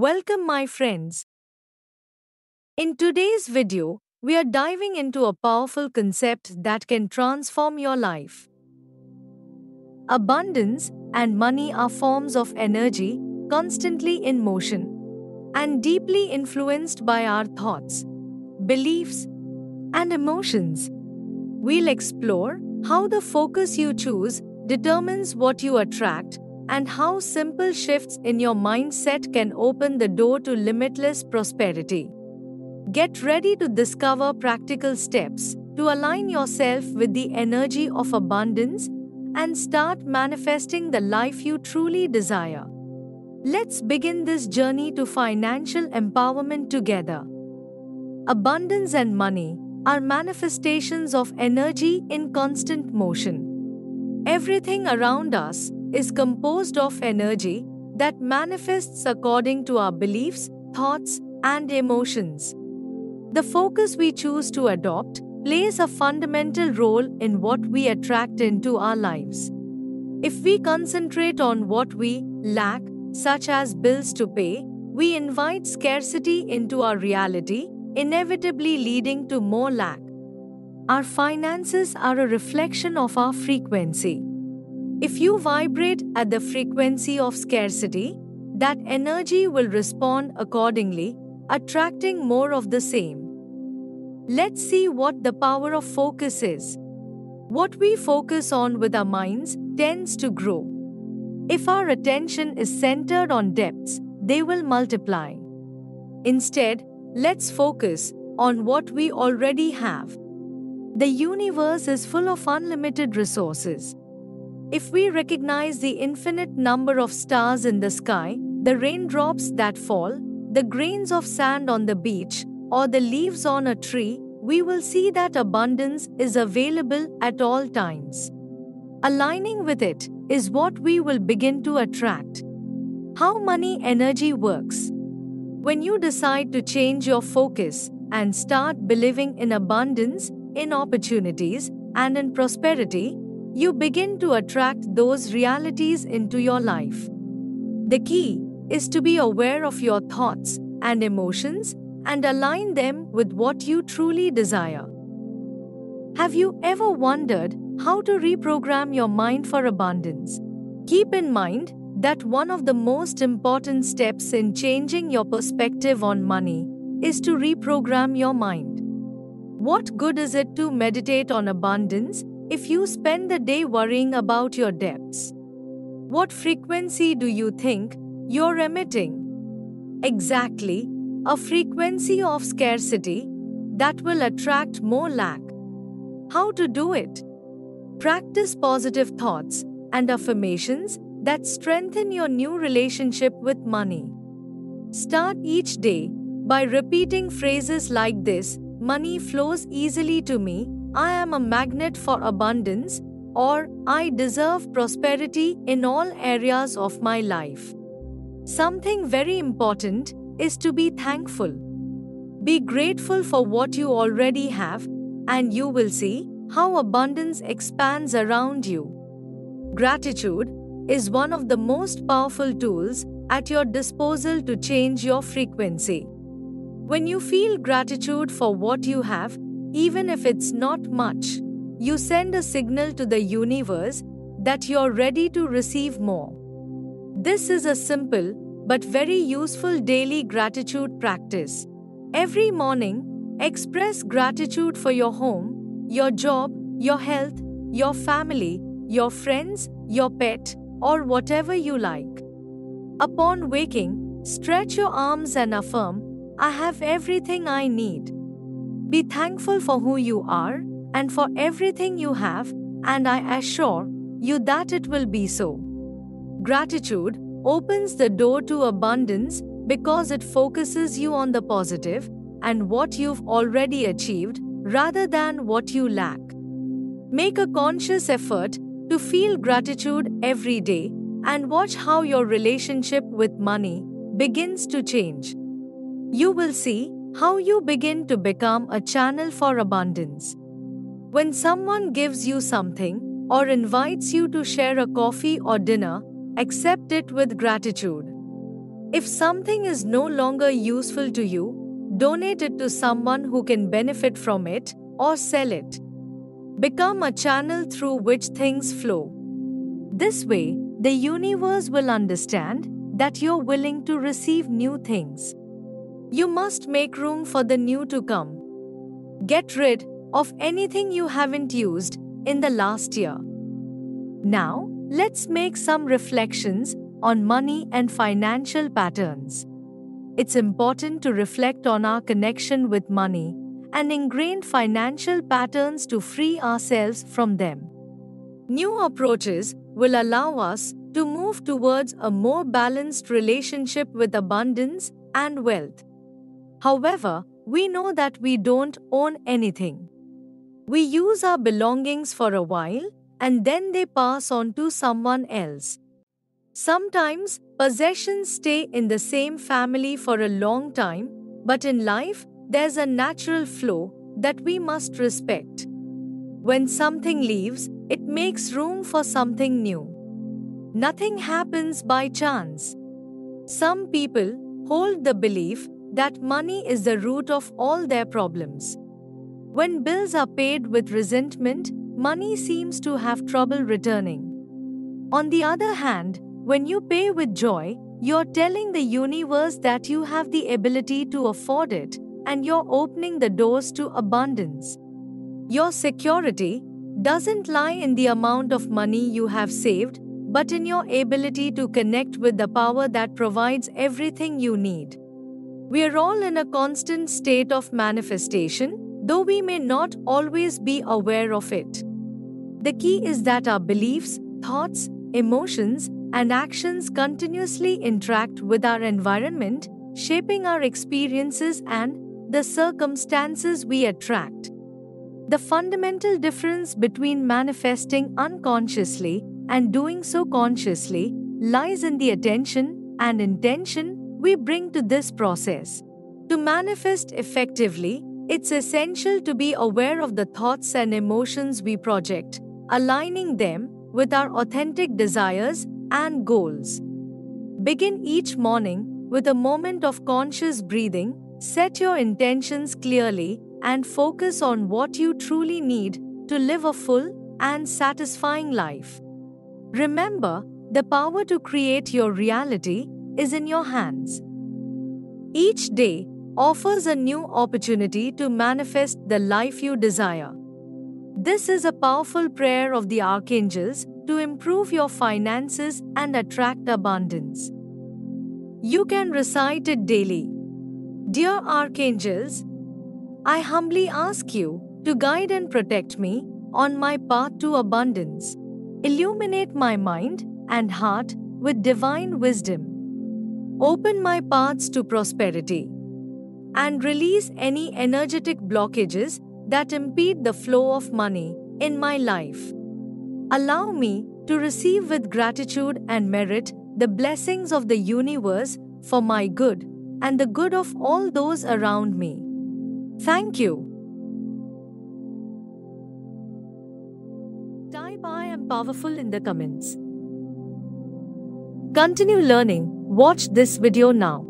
Welcome, my friends. In today's video, we are diving into a powerful concept that can transform your life. Abundance and money are forms of energy constantly in motion and deeply influenced by our thoughts, beliefs, and emotions. We'll explore how the focus you choose determines what you attract and how simple shifts in your mindset can open the door to limitless prosperity. Get ready to discover practical steps to align yourself with the energy of abundance and start manifesting the life you truly desire. Let's begin this journey to financial empowerment together. Abundance and money are manifestations of energy in constant motion. Everything around us is composed of energy that manifests according to our beliefs, thoughts, and emotions. The focus we choose to adopt plays a fundamental role in what we attract into our lives. If we concentrate on what we lack, such as bills to pay, we invite scarcity into our reality, inevitably leading to more lack. Our finances are a reflection of our frequency. If you vibrate at the frequency of scarcity, that energy will respond accordingly, attracting more of the same. Let's see what the power of focus is. What we focus on with our minds tends to grow. If our attention is centered on depths, they will multiply. Instead, let's focus on what we already have. The universe is full of unlimited resources. If we recognize the infinite number of stars in the sky, the raindrops that fall, the grains of sand on the beach, or the leaves on a tree, we will see that abundance is available at all times. Aligning with it is what we will begin to attract. How money energy works. When you decide to change your focus and start believing in abundance, in opportunities, and in prosperity, you begin to attract those realities into your life. The key is to be aware of your thoughts and emotions and align them with what you truly desire. Have you ever wondered how to reprogram your mind for abundance? Keep in mind that one of the most important steps in changing your perspective on money is to reprogram your mind. What good is it to meditate on abundance if you spend the day worrying about your debts? What frequency do you think you're emitting? Exactly, a frequency of scarcity that will attract more lack. How to do it? Practice positive thoughts and affirmations that strengthen your new relationship with money. Start each day by repeating phrases like this Money flows easily to me, I am a magnet for abundance, or I deserve prosperity in all areas of my life. Something very important is to be thankful. Be grateful for what you already have, and you will see how abundance expands around you. Gratitude is one of the most powerful tools at your disposal to change your frequency. When you feel gratitude for what you have, even if it's not much, you send a signal to the universe that you're ready to receive more. This is a simple but very useful daily gratitude practice. Every morning, express gratitude for your home, your job, your health, your family, your friends, your pet, or whatever you like. Upon waking, stretch your arms and affirm, I have everything I need. Be thankful for who you are and for everything you have, and I assure you that it will be so. Gratitude opens the door to abundance because it focuses you on the positive and what you've already achieved rather than what you lack. Make a conscious effort to feel gratitude every day and watch how your relationship with money begins to change. You will see how you begin to become a channel for abundance. When someone gives you something or invites you to share a coffee or dinner, accept it with gratitude. If something is no longer useful to you, donate it to someone who can benefit from it or sell it. Become a channel through which things flow. This way, the universe will understand that you're willing to receive new things. You must make room for the new to come. Get rid of anything you haven't used in the last year. Now, let's make some reflections on money and financial patterns. It's important to reflect on our connection with money and ingrained financial patterns to free ourselves from them. New approaches will allow us to move towards a more balanced relationship with abundance and wealth. However, we know that we don't own anything. We use our belongings for a while and then they pass on to someone else. Sometimes, possessions stay in the same family for a long time, but in life, there's a natural flow that we must respect. When something leaves, it makes room for something new. Nothing happens by chance. Some people hold the belief that money is the root of all their problems. When bills are paid with resentment, money seems to have trouble returning. On the other hand, when you pay with joy, you're telling the universe that you have the ability to afford it and you're opening the doors to abundance. Your security doesn't lie in the amount of money you have saved, but in your ability to connect with the power that provides everything you need. We are all in a constant state of manifestation, though we may not always be aware of it. The key is that our beliefs, thoughts, emotions, and actions continuously interact with our environment, shaping our experiences and the circumstances we attract. The fundamental difference between manifesting unconsciously and doing so consciously lies in the attention and intention we bring to this process. To manifest effectively, it's essential to be aware of the thoughts and emotions we project, aligning them with our authentic desires and goals. Begin each morning with a moment of conscious breathing, set your intentions clearly, and focus on what you truly need to live a full and satisfying life. Remember, the power to create your reality is in your hands. Each day offers a new opportunity to manifest the life you desire. This is a powerful prayer of the archangels to improve your finances and attract abundance. You can recite it daily. Dear archangels, I humbly ask you to guide and protect me on my path to abundance. Illuminate my mind and heart with divine wisdom. Open my paths to prosperity and release any energetic blockages that impede the flow of money in my life. Allow me to receive with gratitude and merit the blessings of the universe for my good and the good of all those around me. Thank you. Type I am powerful in the comments. Continue learning Watch this video now.